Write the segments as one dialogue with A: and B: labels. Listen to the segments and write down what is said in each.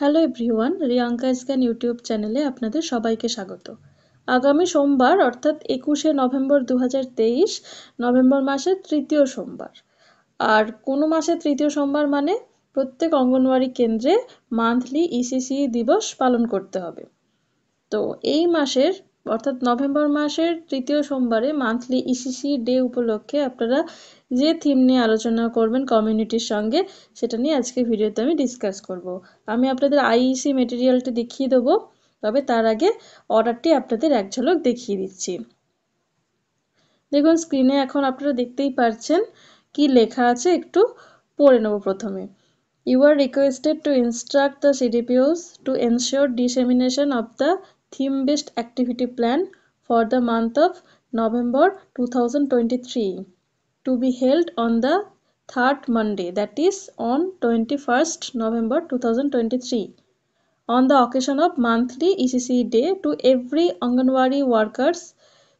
A: Hello everyone Riyanka scan YouTube চ্যানেলে আপনাদের সবাইকে স্বাগত। আগামী সোমবার, অর্থাৎ একুশে নভেম্বর দু হাজার তেইশ, নভেম্বর মাসের তৃতীয় সোমবার। আর কোনো মাসে তৃতীয় সোমবার মানে প্রত্যেক অঙ্গনওয়াড়ি কেন্দ্রে মান্থলি ইসিসি e দিবস পালন করতে হবে। তো এই মাসের অর্থাৎ নভেম্বর মাসের তৃতীয় সোমবারে মান্থলি ইসিসি ডে উপলক্ষে আপনারা যে থিম নিয়ে আলোচনা করবেন কমিউনিটির সঙ্গে, সেটা নিয়ে আজকে ভিডিওতে আমি ডিসকাস করব। আমি আপনাদের আইইসি মেটেরিয়ালটা দেখিয়ে দেবো, তবে তার আগে অর্ডারটি আপনাদের এক ঝলক দেখিয়ে দিচ্ছি। দেখুন স্ক্রিনে এখন আপনারা দেখতেই পারছেন কি লেখা আছে, একটু পড়ে নেব প্রথমে। You are requested to instruct the CDPOs to ensure dissemination of the theme based activity plan for the month of November 2023 to be held on the third Monday that is on 21st November 2023 on the occasion of monthly ECC day to every Anganwadi workers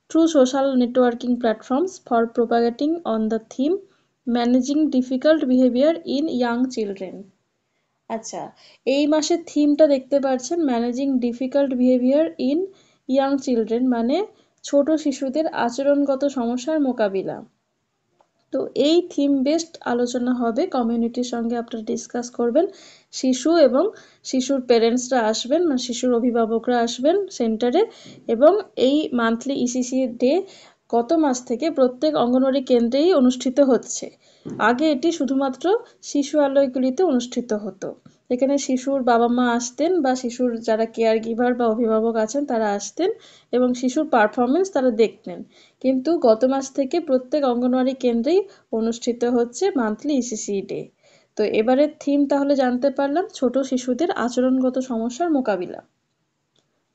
A: through social networking platforms for propagating on the theme managing difficult behavior in young children. আচ্ছা এই মাসের থিমটা দেখতে পাচ্ছেন managing difficult behaviour in young children মানে ছোট শিশুদের আচরণগত সমস্যার মোকাবিলা। তো এই থিম বেসড আলোচনা হবে কমিউনিটির সঙ্গে আপনারা ডিসকাস করবেন, শিশু এবং শিশুর পেরেন্টসরা আসবেন মানে শিশুর অভিভাবকরা আসবেন সেন্টারে এবং এই মান্থলি ইসিসি ডে গত মাস থেকে প্রত্যেক অঙ্গনওয়াড়ি কেন্দ্রেই অনুষ্ঠিত হচ্ছে। আগে এটি শুধুমাত্র শিশু আলয়গুলিতে অনুষ্ঠিত হতো। এখানে শিশুর বাবা মা আসতেন বা শিশুর যারা কেয়ার গিভার বা অভিভাবক আছেন তারা আসতেন এবং শিশুর পারফরমেন্স তারা দেখতেন। কিন্তু গত মাস থেকে প্রত্যেক অঙ্গনওয়াড়ি কেন্দ্রেই অনুষ্ঠিত হচ্ছে মান্থলি ইসিসি ডে তো এবারের থিম তাহলে জানতে পারলাম ছোট শিশুদের আচরণগত সমস্যার মোকাবিলা।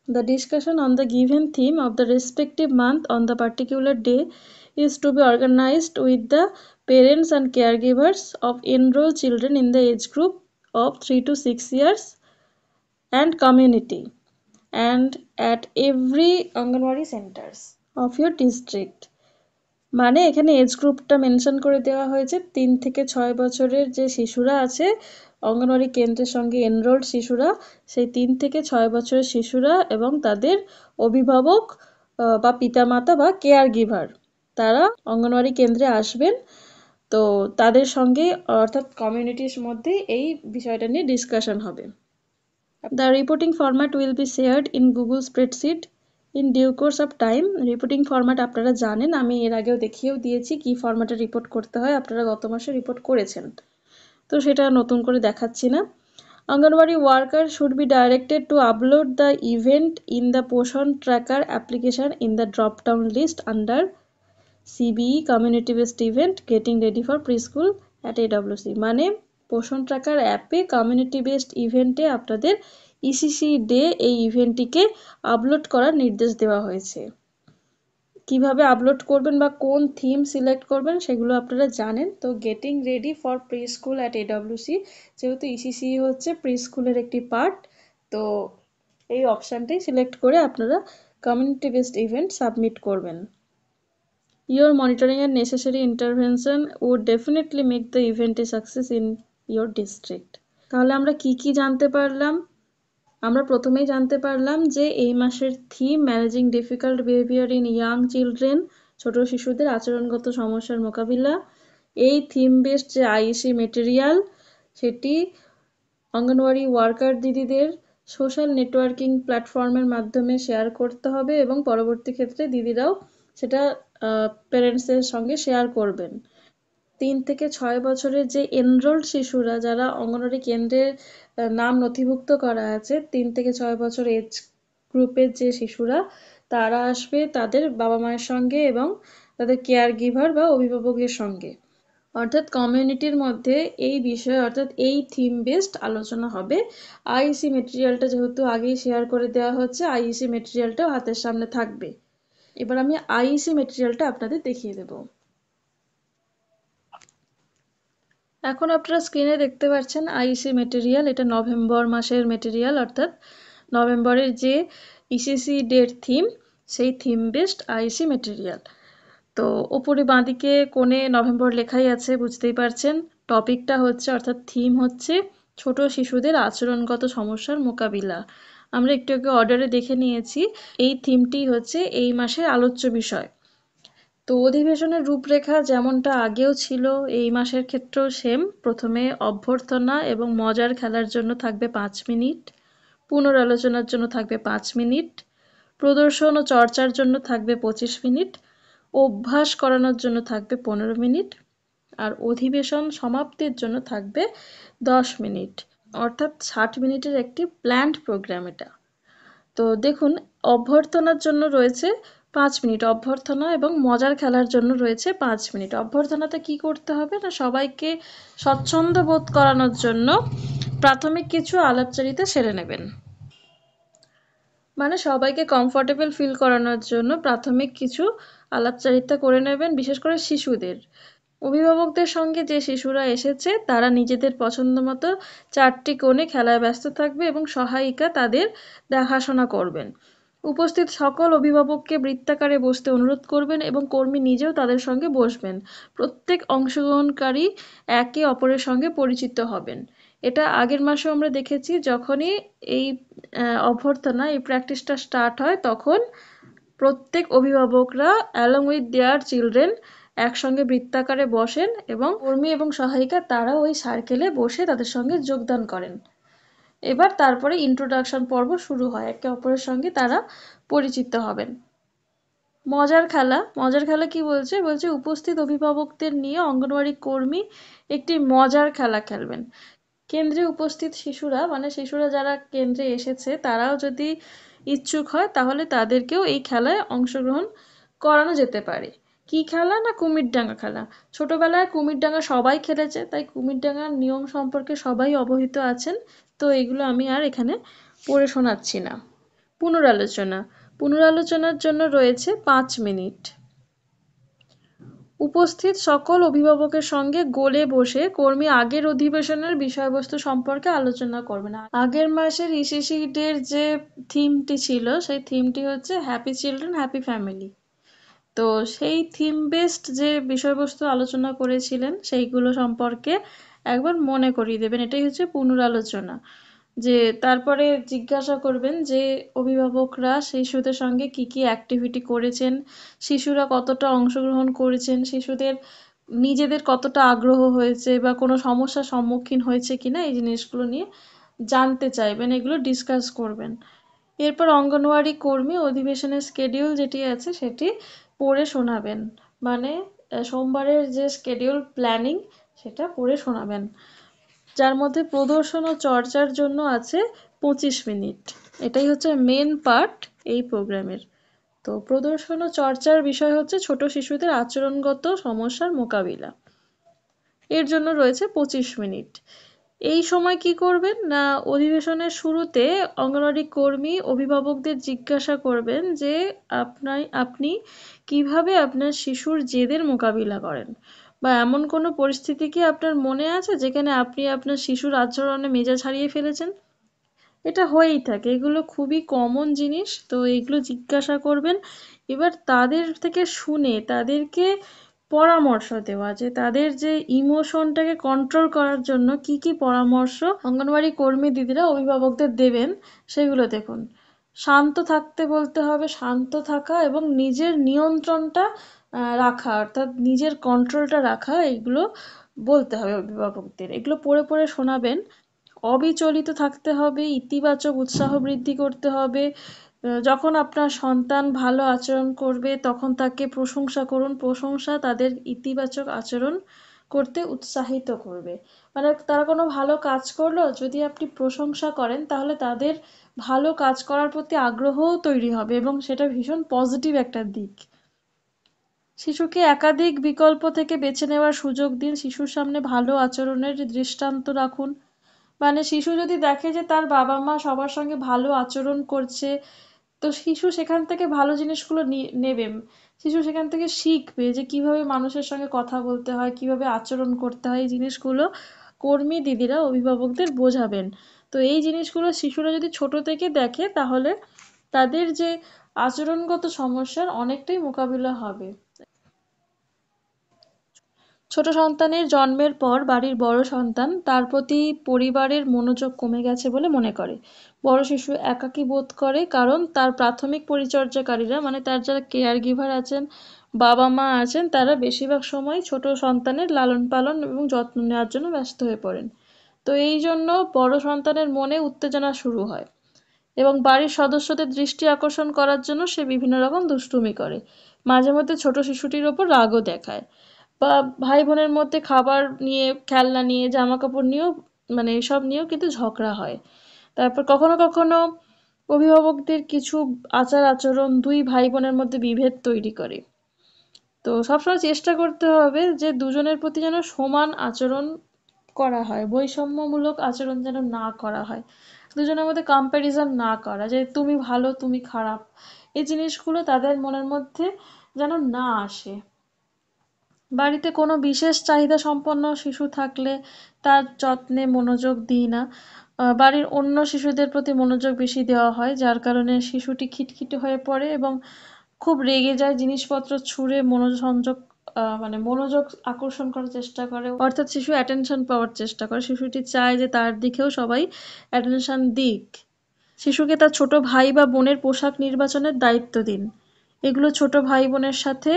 A: The discussion on the given theme of the respective month on the particular day is to be organized with the parents and caregivers of enrolled children in the age group of 3 to 6 years and community and at every Anganwadi centers of your district মানে এখানে age গ্রুপটা mention করে দেওয়া হয়েছে তিন থেকে ছয় বছরের যে শিশুরা আছে অঙ্গনওয়াড়ি কেন্দ্রের সঙ্গে এনরোল্ড শিশুরা, সেই তিন থেকে ছয় বছরের শিশুরা এবং তাদের অভিভাবক বা পিতামাতা বা কেয়ার গিভার তারা অঙ্গনওয়াড়ি কেন্দ্রে আসবেন। তো তাদের সঙ্গে, অর্থাৎ কমিউনিটির মধ্যে এই বিষয়টা নিয়ে ডিসকাশন হবে। The reporting format will be shared in Google spreadsheet in due course of time reporting format আপনারা জানেন, আমি এর আগেও দেখিয়েও দিয়েছি কি ফরম্যাটে রিপোর্ট করতে হয়। আপনারা গত মাসে রিপোর্ট করেছেন। তো সেটা নতুন করে দেখাচ্ছি না। Anganwadi worker should be directed to upload the event in the Poshan tracker application in the drop down list under CBE community based event getting ready for preschool at AWC. মানে Poshan tracker অ্যাপে community based ইভেন্টে আপনাদের ECC e day এই ইভেন্টটিকে upload করার নির্দেশ দেওয়া হয়েছে। কীভাবে আপলোড করবেন বা কোন থিম সিলেক্ট করবেন সেগুলো আপনারা জানেন। তো getting ready for pre school at AWC যেহেতু ইসিসি e হচ্ছে প্রি স্কুলের একটি পার্ট তো এই অপশানটাই সিলেক্ট করে আপনারা কমিউনিটি বেসড ইভেন্ট সাবমিট করবেন। Your monitoring and necessary intervention would definitely make the event a success in district. তাহলে আমরা কি কি জানতে পারলাম? আমরা প্রথমেই জানতে পারলাম যে এই মাসের theme managing difficult behaviour in young children ছোট শিশুদের আচরণগত সমস্যার মোকাবিলা। এই থিম বেসড যে আইসি মেটেরিয়াল সেটি অঙ্গনওয়াড়ি ওয়ার্কার দিদিদের সোশ্যাল নেটওয়ার্কিং প্ল্যাটফর্মের মাধ্যমে শেয়ার করতে হবে এবং পরবর্তী ক্ষেত্রে দিদিরাও সেটা প্যারেন্টসদের সঙ্গে শেয়ার করবেন। তিন থেকে ছয় বছরের যে এনরোল্ড শিশুরা, যারা অঙ্গনওয়াড়ি কেন্দ্রের নাম নথিভুক্ত করা আছে। তিন থেকে ছয় বছর এজ গ্রুপের যে শিশুরা, তারা আসবে তাদের বাবা মায়ের সঙ্গে এবং তাদের কেয়ার গিভার বা অভিভাবকের সঙ্গে। অর্থাৎ কমিউনিটির মধ্যে এই বিষয়ে, অর্থাৎ এই থিম বেসড আলোচনা হবে। আইইসি মেটেরিয়ালটা যেহেতু আগেই শেয়ার করে দেওয়া হচ্ছে আইইসি মেটেরিয়ালটাও হাতের সামনে থাকবে। এবার আমি আইসি মেটেরিয়ালটা আপনাদের দেখিয়ে দেব। এখন আপনারা স্ক্রিনে দেখতে পাচ্ছেন আইসি মেটেরিয়াল এটা নভেম্বর মাসের মেটেরিয়াল অর্থাৎ নভেম্বরের যে ইসিসি ডের থিম সেই থিম বেসড আইসি মেটেরিয়াল তো ওপরে বাঁদিকে কোণে নভেম্বর লেখাই আছে, বুঝতেই পারছেন। টপিকটা হচ্ছে, অর্থাৎ থিম হচ্ছে, ছোট শিশুদের আচরণগত সমস্যার মোকাবিলা। আমরা একটু একটু অর্ডারে দেখে নিয়েছি, এই থিমটি হচ্ছে এই মাসের আলোচ্য বিষয়। তো অধিবেশনের রূপরেখা যেমনটা আগেও ছিল, এই মাসের ক্ষেত্রেও সেম। প্রথমে অভ্যর্থনা এবং মজার খেলার জন্য থাকবে পাঁচ মিনিট, পুনরালোচনার জন্য থাকবে পাঁচ মিনিট, প্রদর্শন ও চর্চার জন্য থাকবে পঁচিশ মিনিট, অভ্যাস করানোর জন্য থাকবে পনেরো মিনিট, আর অধিবেশন সমাপ্তির জন্য থাকবে দশ মিনিট, অর্থাৎ ষাট মিনিটের একটি প্ল্যান্ড প্রোগ্রাম এটা। তো দেখুন, অভ্যর্থনার জন্য রয়েছে পাঁচ মিনিট অভ্যর্থনা এবং মজার খেলার জন্য রয়েছে পাঁচ মিনিট। অভ্যর্থনাতে কি করতে হবে না সবাইকে স্বচ্ছন্দ বোধ করানোর জন্য প্রাথমিক কিছু আলাপচারিতা সেরে নেবেন? মানে সবাইকে কমফোর্টেবল ফিল করানোর জন্য প্রাথমিক কিছু আলাপচারিতা করে নেবেন, বিশেষ করে শিশুদের। অভিভাবকদের সঙ্গে যে শিশুরা এসেছে, তারা নিজেদের পছন্দ মতো চারটি কোণে খেলায় ব্যস্ত থাকবে এবং সহায়িকা তাদের দেখাশোনা করবেন। উপস্থিত সকল অভিভাবককে বৃত্তাকারে বসতে অনুরোধ করবেন এবং কর্মী নিজেও তাদের সঙ্গে বসবেন। প্রত্যেক অংশগ্রহণকারী একে অপরের সঙ্গে পরিচিত হবেন। এটা আগের মাসেও আমরা দেখেছি, যখনই এই অভ্যর্থনা, এই প্র্যাকটিসটা স্টার্ট হয়, তখন প্রত্যেক অভিভাবকরা অ্যালং উইথ দেয়ার চিলড্রেন একসঙ্গে বৃত্তাকারে বসেন এবং কর্মী এবং সহায়িকা তারা ওই সার্কেলে বসে তাদের সঙ্গে যোগদান করেন। এবার তারপরে ইন্ট্রোডাকশন পর্ব শুরু হয়। একে অপরের সঙ্গে তারা পরিচিত হবেন। মজার খেলা। মজার খেলা কি বলছে? বলছে উপস্থিত অভিভাবকদের নিয়ে অঙ্গনওয়াড়ি কর্মী একটি মজার খেলা খেলবেন। কেন্দ্রে উপস্থিত শিশুরা মানে শিশুরা যারা কেন্দ্রে এসেছে, তারাও যদি ইচ্ছুক হয়, তাহলে তাদেরকেও এই খেলায় অংশগ্রহণ করানো যেতে পারে। কি খেলা না কুমিরডাঙ্গা খেলা? ছোটবেলায় কুমিরডাঙ্গা সবাই খেলেছে, তাই কুমিরডাঙ্গার নিয়ম সম্পর্কে সবাই অবহিত আছেন। তো এগুলো আমি আর এখানে পড়ে শোনাচ্ছি না। পুনরালোচনা। পুনরালোচনার জন্য রয়েছে পাঁচ মিনিট। উপস্থিত সকল অভিভাবকের সঙ্গে গোলে বসে কর্মী আগের অধিবেশনের বিষয়বস্তু সম্পর্কে আলোচনা করবেন। আগের মাসের ইসিসি ডের যে থিমটি ছিল, সেই থিমটি হচ্ছে হ্যাপি চিলড্রেন হ্যাপি ফ্যামিলি তো সেই থিম বেসড যে বিষয়বস্তু আলোচনা করেছিলেন, সেইগুলো সম্পর্কে একবার মনে করিয়ে দেবেন, এটাই হচ্ছে পুনরালোচনা। যে তারপরে জিজ্ঞাসা করবেন যে অভিভাবকরা শিশুদের সঙ্গে কি কি অ্যাক্টিভিটি করেছেন, শিশুরা কতটা অংশগ্রহণ করেছেন, শিশুদের নিজেদের কতটা আগ্রহ হয়েছে বা কোনো সমস্যার সম্মুখীন হয়েছে কিনা এই জিনিসগুলো নিয়ে জানতে চাইবেন, এগুলো ডিসকাস করবেন। এরপর অঙ্গনওয়াড়ি কর্মী অধিবেশনের স্কেডিউল যেটি আছে সেটি পড়ে শোনাবেন। মানে সোমবারের যে স্কেডিউল প্ল্যানিং সেটা পড়ে শোনাবেন। যার মধ্যে প্রদর্শন ও চর্চার জন্য আছে পঁচিশ মিনিট। এটাই হচ্ছে মেন পার্ট এই প্রোগ্রামের তো প্রদর্শন ও চর্চার বিষয় হচ্ছে ছোট শিশুদের আচরণগত সমস্যার মোকাবিলা। এর জন্য রয়েছে পঁচিশ মিনিট। এই সময় কি করবেন? না, অধিবেশনের শুরুতে অঙ্গনওয়াড়ি কর্মী, অভিভাবকদের জিজ্ঞাসা করবেন যে আপনার আপনি কীভাবে আপনার শিশুর জেদের মোকাবিলা করেন? বা এমন কোনো পরিস্থিতি কি আপনার মনে আছে যেখানে আপনি আপনার শিশুর আচরণে মেজাজ হারিয়ে ফেলেছেন? এটা হয়েই থাকে, এগুলো খুবই কমন জিনিস, তো এগুলো জিজ্ঞাসা করবেন। এবার তাদের থেকে শুনে তাদেরকে পরামর্শ দেওয়া, যে তাদের যে ইমোশনটাকে কন্ট্রোল করার জন্য কি কি পরামর্শ অঙ্গনওয়াড়ি কর্মী দিদিরা, অভিভাবকদের দেবেন, সেগুলো দেখুন। শান্ত থাকতে বলতে হবে, শান্ত থাকা এবং নিজের নিয়ন্ত্রণটা রাখা, অর্থাৎ নিজের কন্ট্রোলটা রাখা, এগুলো বলতে হবে অভিভাবকদের। এগুলো পড়ে পড়ে শোনাবেন। অবিচলিত থাকতে হবে, ইতিবাচক উৎসাহ বৃদ্ধি করতে হবে। যখন আপনার সন্তান ভালো আচরণ করবে, তখন তাকে প্রশংসা করুন। প্রশংসা তাদের ইতিবাচক আচরণ করতে উৎসাহিত করবে। মানে তারা কোনো ভালো কাজ করল, যদি আপনি প্রশংসা করেন, তাহলে তাদের ভালো কাজ করার প্রতি আগ্রহও তৈরি হবে এবং সেটা ভীষণ পজিটিভ একটা দিক। শিশুকে একাধিক বিকল্প থেকে বেছে নেওয়ার সুযোগ দিন। শিশুর সামনে ভালো আচরণের দৃষ্টান্ত রাখুন। মানে শিশু যদি দেখে যে তার বাবা মা সবার সঙ্গে ভালো আচরণ করছে, তো শিশু সেখান থেকে ভালো জিনিসগুলো নেবে। শিশু সেখান থেকে শিখবে যে কীভাবে মানুষের সঙ্গে কথা বলতে হয়, কীভাবে আচরণ করতে হয়। এই জিনিসগুলো কর্মী দিদিরা, অভিভাবকদের বোঝাবেন। তো এই জিনিসগুলো শিশুরা যদি ছোট থেকে দেখে, তাহলে তাদের যে আচরণগত সমস্যার অনেকটাই মোকাবিলা হবে। ছোট সন্তানের জন্মের পর বাড়ির বড় সন্তান তার প্রতি পরিবারের মনোযোগ কমে গেছে বলে মনে করে। বড় শিশু একাকী বোধ করে কারণ তার প্রাথমিক পরিচর্যাকারীরা মানে তার যারা কেয়ার গিভার আছেন বাবা মা আছেন, তারা বেশিরভাগ সময় ছোট সন্তানের লালন পালন এবং যত্ন নেওয়ার জন্য ব্যস্ত হয়ে পড়েন। তো এই জন্য বড় সন্তানের মনে উত্তেজনা শুরু হয় এবং বাড়ির সদস্যদের দৃষ্টি আকর্ষণ করার জন্য সে বিভিন্ন রকম দুষ্টুমি করে। মাঝে মধ্যে ছোট শিশুটির ওপর রাগও দেখায়। বা ভাই বোনের মধ্যে খাবার নিয়ে, খেলনা নিয়ে জামা কাপড় নিয়েও মানে এসব নিয়েও কিন্তু ঝগড়া হয়। তারপর কখনো কখনো অভিভাবকদের কিছু আচার আচরণ দুই ভাই বোনের মধ্যে বিভেদ তৈরি করে। তো সবসময় চেষ্টা করতে হবে যে দুজনের প্রতি যেন সমান আচরণ করা হয়, বৈষম্যমূলক আচরণ যেন না করা হয়, দুজনের মধ্যে কম্প্যারিজন না করা, যে তুমি ভালো, তুমি খারাপ, এই জিনিসগুলো তাদের মনের মধ্যে যেন না আসে। বাড়িতে কোনো বিশেষ চাহিদা সম্পন্ন শিশু থাকলে তার যত্নে মনোযোগ দিই না। বাড়ির অন্য শিশুদের প্রতি মনোযোগ বেশি দেওয়া হয়, যার কারণে শিশুটি খিটখিটে হয়ে পড়ে এবং খুব রেগে যায়, জিনিসপত্র ছুঁড়ে মনোসংযোগ মানে মনোযোগ আকর্ষণ করার চেষ্টা করে। অর্থাৎ শিশু অ্যাটেনশন পাওয়ার চেষ্টা করে। শিশুটি চায় যে তার দিকেও সবাই অ্যাটেনশন দিক। শিশুকে তার ছোট ভাই বা বোনের পোশাক নির্বাচনের দায়িত্ব দিন। এগুলো ছোট ভাই বোনের সাথে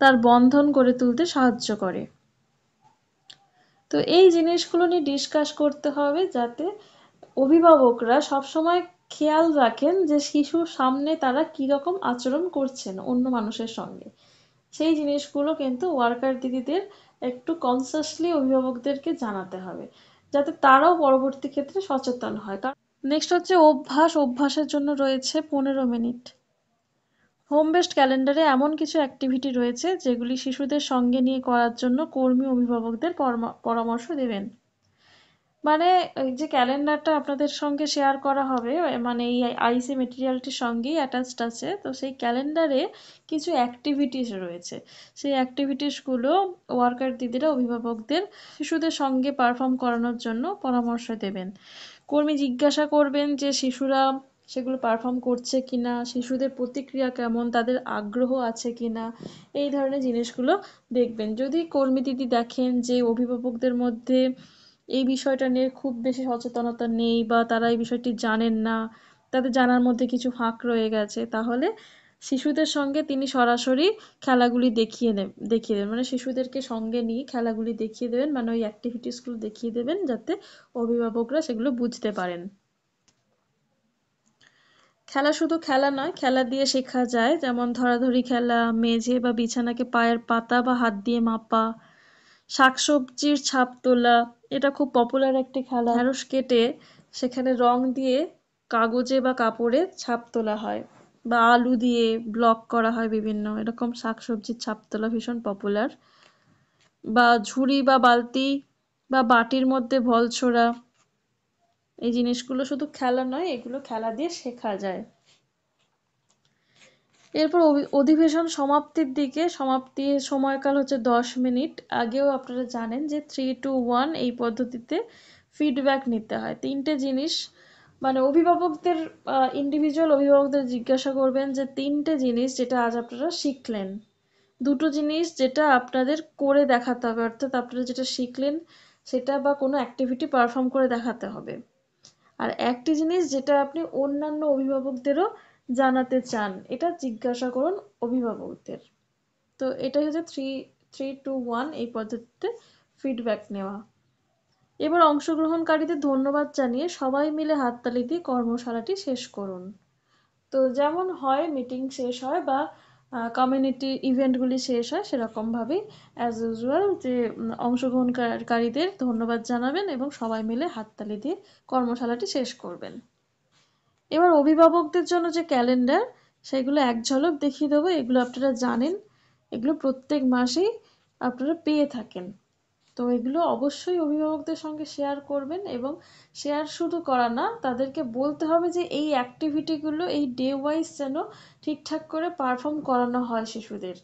A: তার বন্ধন গড়ে তুলতে সাহায্য করে। তো এই জিনিসগুলো নিয়ে ডিসকাস করতে হবে যাতে অভিভাবকরা সবসময় খেয়াল রাখেন যে শিশুর সামনে তারা কীরকম আচরণ করছেন অন্য মানুষের সঙ্গে। সেই জিনিসগুলো কিন্তু ওয়ার্কার দিদিদের একটু কনসাসলি অভিভাবকদেরকে জানাতে হবে, যাতে তারাও পরবর্তী ক্ষেত্রে সচেতন হয়। কারণ নেক্সট হচ্ছে অভ্যাস। অভ্যাসের জন্য রয়েছে পনেরো মিনিট। হোম বেসড ক্যালেন্ডারে এমন কিছু অ্যাক্টিভিটি রয়েছে যেগুলি শিশুদের সঙ্গে নিয়ে করার জন্য কর্মী অভিভাবকদের পরামর্শ দেবেন। মানে এই যে ক্যালেন্ডারটা আপনাদের সঙ্গে শেয়ার করা হবে মানে এই আইসি মেটেরিয়ালটির সঙ্গেই অ্যাটাচড আছে, তো সেই ক্যালেন্ডারে কিছু অ্যাক্টিভিটিস রয়েছে। সেই অ্যাক্টিভিটিসগুলো ওয়ার্কার দিদিরা, অভিভাবকদের শিশুদের সঙ্গে পারফর্ম করানোর জন্য পরামর্শ দেবেন। কর্মী জিজ্ঞাসা করবেন যে শিশুরা সেগুলো পারফর্ম করছে কিনা, শিশুদের প্রতিক্রিয়া কেমন, তাদের আগ্রহ আছে কিনা, এই ধরনের জিনিসগুলো দেখবেন। যদি কর্মী দিদি দেখেন যে অভিভাবকদের মধ্যে এই বিষয়টা নিয়ে খুব বেশি সচেতনতা নেই বা তারা এই বিষয়টি জানেন না, তাদের জানার মধ্যে কিছু ফাঁক রয়ে গেছে, তাহলে শিশুদের সঙ্গে তিনি সরাসরি খেলাগুলি দেখিয়ে দেন, দেখিয়ে দেবেন মানে শিশুদেরকে সঙ্গে নিয়ে খেলাগুলি দেখিয়ে দেবেন মানে ওই অ্যাক্টিভিটিসগুলো দেখিয়ে দেবেন যাতে অভিভাবকরা সেগুলো বুঝতে পারেন। খেলা শুধু খেলা নয়, খেলা দিয়ে শেখা যায়। যেমন ধরাধরি খেলা, মেঝে বা বিছানাকে পায়ের পাতা বা হাত দিয়ে মাপা, শাকসবজির ছাপ তোলা, এটা খুব পপুলার একটি খেলা। ঢ্যাঁড়স কেটে সেখানে রং দিয়ে কাগজে বা কাপড়ে ছাপ তোলা হয় বা আলু দিয়ে ব্লক করা হয় বিভিন্ন। এরকম শাকসবজির ছাপ তোলা ভীষণ পপুলার বা ঝুড়ি বা বালতি বা বাটির মধ্যে ভল ছোড়া এই জিনিসগুলো শুধু খেলা নয়, এগুলো খেলা দিয়ে শেখা যায়। এরপর অধিবেশন সমাপ্তির দিকে সমাপ্তির সময়কাল হচ্ছে দশ মিনিট। আগেও আপনারা জানেন যে থ্রি টু ওয়ান এই পদ্ধতিতে ফিডব্যাক নিতে হয়। তিনটে জিনিস মানে অভিভাবকদের ইন্ডিভিজুয়াল অভিভাবকদের জিজ্ঞাসা করবেন যে তিনটে জিনিস যেটা আজ আপনারা শিখলেন। দুটো জিনিস যেটা আপনাদের করে দেখাতে হবে, অর্থাৎ আপনারা যেটা শিখলেন সেটা বা কোনো অ্যাক্টিভিটি পারফর্ম করে দেখাতে হবে। আর একটি জিনিস যেটা আপনি অন্যান্য অভিভাবকদেরও জানাতে চান, এটা জিজ্ঞাসা করুন অভিভাবকদের। তো এটাই হচ্ছে থ্রি থ্রি টু ওয়ান এই পদ্ধতিতে ফিডব্যাক নেওয়া। এবার অংশগ্রহণকারীদের ধন্যবাদ জানিয়ে সবাই মিলে হাততালি দিয়ে কর্মশালাটি শেষ করুন। তো যেমন হয় মিটিং শেষ হয় বা কমিউনিটি ইভেন্টগুলি শেষ হয় সেরকমভাবেই অ্যাজ ইউজুয়াল যে অংশগ্রহণকারীদের ধন্যবাদ জানাবেন এবং সবাই মিলে হাততালি দিয়ে কর্মশালাটি শেষ করবেন। এবার অভিভাবকদের জন্য যে ক্যালেন্ডার সেগুলো এক ঝলক দেখিয়ে দেবো। এগুলো আপনারা জানেন। এগুলো প্রত্যেক মাসেই আপনারা পেয়ে থাকেন। তো এগুলো অবশ্যই অভিভাবকদের সঙ্গে শেয়ার করবেন এবং শেয়ার শুধু করা না, তাদেরকে বলতে হবে যে এই অ্যাক্টিভিটিগুলো এই ডে ওয়াইজ যেন ঠিকঠাক করে পারফর্ম করানো হয় শিশুদের।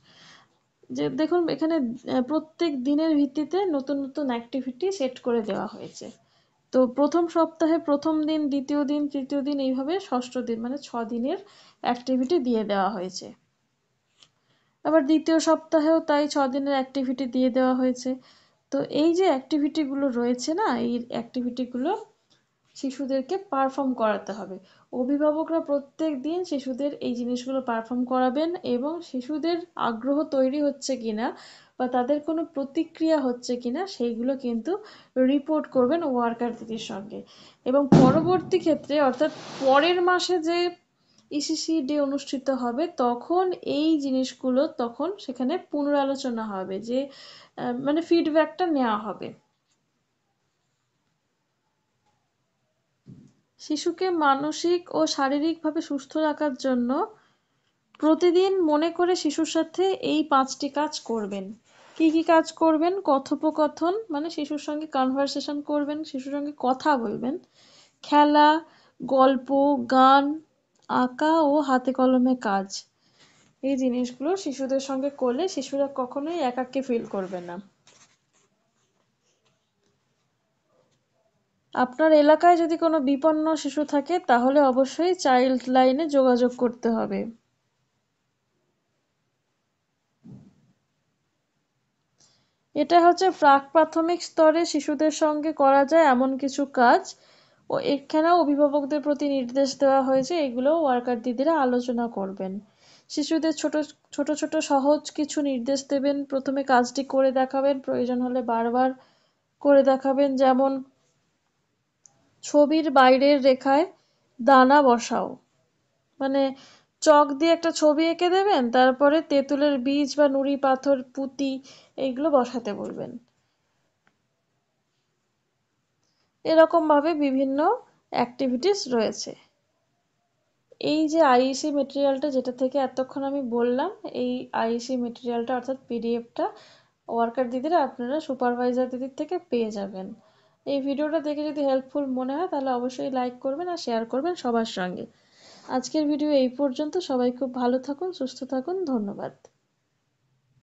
A: যে দেখুন, এখানে প্রত্যেক দিনের ভিত্তিতে নতুন নতুন অ্যাক্টিভিটি সেট করে দেওয়া হয়েছে। তো প্রথম সপ্তাহে প্রথম দিন, দ্বিতীয় দিন, তৃতীয় দিন এইভাবে ষষ্ঠ দিন মানে ছ দিনের অ্যাক্টিভিটি দিয়ে দেওয়া হয়েছে। আবার দ্বিতীয় সপ্তাহেও তাই ছ দিনের অ্যাক্টিভিটি দিয়ে দেওয়া হয়েছে। তো এই যে অ্যাক্টিভিটিগুলো রয়েছে না, এই অ্যাক্টিভিটিগুলো শিশুদেরকে পারফর্ম করাতে হবে। অভিভাবকরা প্রত্যেক দিন শিশুদের এই জিনিসগুলো পারফর্ম করাবেন এবং শিশুদের আগ্রহ তৈরি হচ্ছে কিনা বা তাদের কোনো প্রতিক্রিয়া হচ্ছে কিনা সেইগুলো কিন্তু রিপোর্ট করবেন ওয়ার্কার দিদির সঙ্গে। এবং পরবর্তী ক্ষেত্রে অর্থাৎ পরের মাসে যে ইসিসি ডে অনুষ্ঠিত হবে, তখন এই জিনিসগুলো তখন সেখানে পুনরালোচনা হবে যে মানে ফিডব্যাকটা নেওয়া হবে। শিশুকে মানসিক ও শারীরিকভাবে সুস্থ রাখার জন্য প্রতিদিন মনে করে শিশুর সাথে এই পাঁচটি কাজ করবেন। কি কি কাজ করবেন? কথোপকথন মানে শিশুর সঙ্গে কনভারসেশন করবেন, শিশুর সঙ্গে কথা বলবেন, খেলা, গল্প, গান আঁকা ও হাতে কলমে কাজ। এই জিনিসগুলো শিশুদের সঙ্গে করলে শিশুরা কখনোই একাকী ফিল করবে না। আপনার এলাকায় যদি কোনো বিপন্ন শিশু থাকে, তাহলে অবশ্যই চাইল্ড লাইনে যোগাযোগ করতে হবে। এটা হচ্ছে প্রাক প্রাথমিক স্তরে শিশুদের সঙ্গে করা যায় এমন কিছু কাজ ও এখানেও অভিভাবকদের প্রতি নির্দেশ দেওয়া হয়েছে, এগুলো ওয়ার্কার দিদিরা আলোচনা করবেন। শিশুদের ছোট ছোট ছোট সহজ কিছু নির্দেশ দেবেন। প্রথমে কাজটি করে দেখাবেন, প্রয়োজন হলে বারবার করে দেখাবেন। যেমন, ছবির বাইরের রেখায় দানা বসাও। মানে চক দিয়ে একটা ছবি এঁকে দেবেন, তারপরে তেঁতুলের বীজ বা নুড়ি, পাথর, পুঁতি এইগুলো বসাতে বলবেন। এরকমভাবে বিভিন্ন অ্যাক্টিভিটিস রয়েছে। এই যে আইইসি মেটেরিয়ালটা যেটা থেকে এতক্ষণ আমি বললাম, এই আইইসি মেটেরিয়ালটা অর্থাৎ পিডিএফটা ওয়ার্কার দিদিরা আপনারা সুপারভাইজার দিদির থেকে পেয়ে যাবেন। এই ভিডিওটা দেখে যদি হেল্পফুল মনে হয়, তাহলে অবশ্যই লাইক করবেন আর শেয়ার করবেন সবার সঙ্গে। আজকের ভিডিও এই পর্যন্ত। সবাই খুব ভালো থাকুন, সুস্থ থাকুন। ধন্যবাদ।